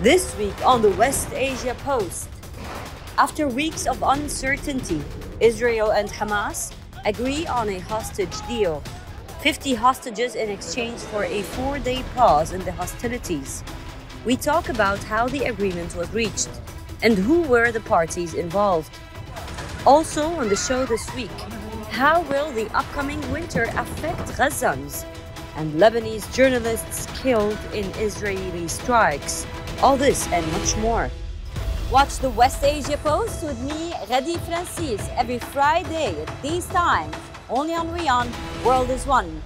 This week on the West Asia Post. After weeks of uncertainty, Israel and Hamas agree on a hostage deal. 50 hostages in exchange for a four day pause in the hostilities. We talk about how the agreement was reached and who were the parties involved. Also on the show this week, how will the upcoming winter affect Gazans and Lebanese journalists killed in Israeli strikes? All this and much more. Watch the West Asia Post with me, Ghadi Francis, every Friday at these times, only on WION. World is One.